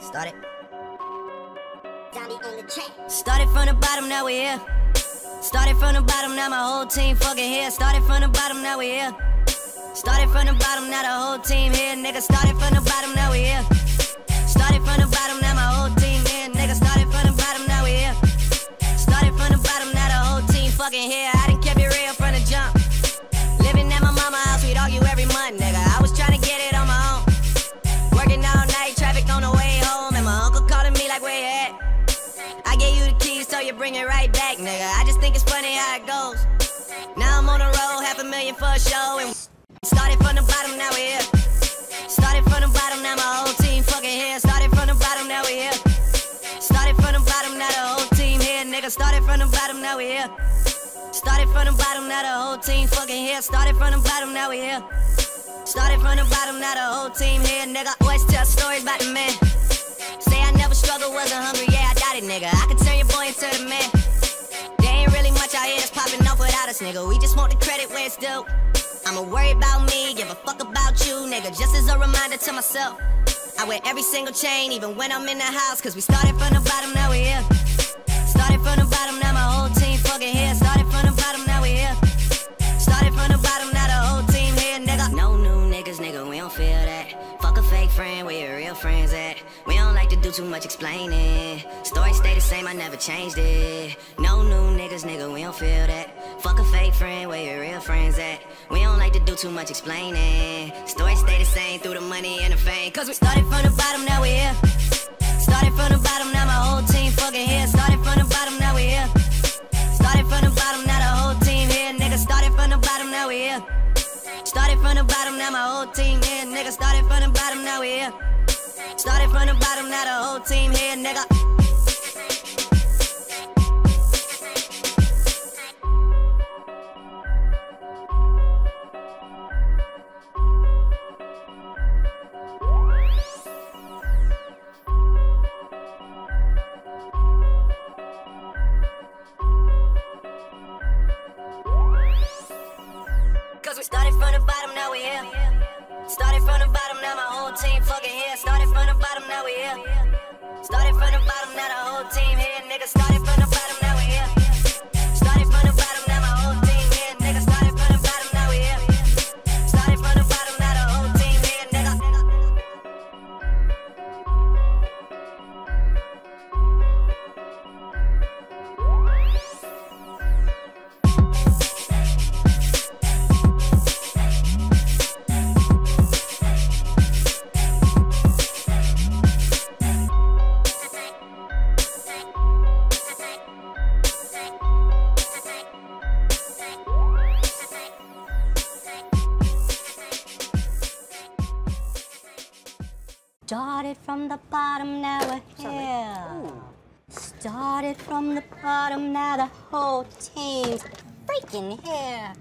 Started. Zombie on the track. Started from the bottom, now we here. Started from the bottom, now my whole team fucking here. Started from the bottom, now we here. Started from the bottom, now the whole team here. Nigga, started from the bottom, now we here. Started from the bottom, now my whole team here. Nigga, started from the bottom, now we here. Started from the bottom, now the whole team fucking here. You bring it right back, nigga. I just think it's funny how it goes. Now I'm on the road, half a million for a show, and started from the bottom, now we're here. Started from the bottom, now my whole team fucking here. Started from the bottom, now we're here. Started from the bottom, now the whole team here, nigga. Started from the bottom, now we're here. Started from the bottom, now the whole team fucking here. Started from the bottom, now we're here. Started from the bottom, now the boy into the man. There ain't really much out here that's popping off without us, nigga. We just want the credit where it's due. I'ma worry about me, give a fuck about you, nigga. Just as a reminder to myself. I wear every single chain, even when I'm in the house. Cause we started from the bottom, now we here. Started from the bottom, now my whole team fucking here. Started from the bottom, now we here. Started from the bottom, now the whole team here, nigga. No new niggas, nigga, we don't feel that. Fuck a fake friend, where your real friends at? Do too much explaining. Story stay the same, I never changed it. No new niggas, nigga, we don't feel that. Fuck a fake friend, where your real friends at? We don't like to do too much explaining. Story stay the same through the money and the fame. Cause we started from the bottom, now we here. Started from the bottom, now my whole team fucking here. Started from the bottom, now we here. Started from the bottom, now the whole team here. Nigga, started from the bottom, now we here. Started from the bottom, now my whole team here. Nigga, started from the bottom, now we here. Started from the bottom, now the whole team here, nigga. Cause we started from the bottom, now we here. Whole team fucking here. Started from the bottom, now we here. Started from the bottom, now the whole team here. Nigga, started Started from the bottom, now we're here. Started from the bottom, now the whole team's freaking here.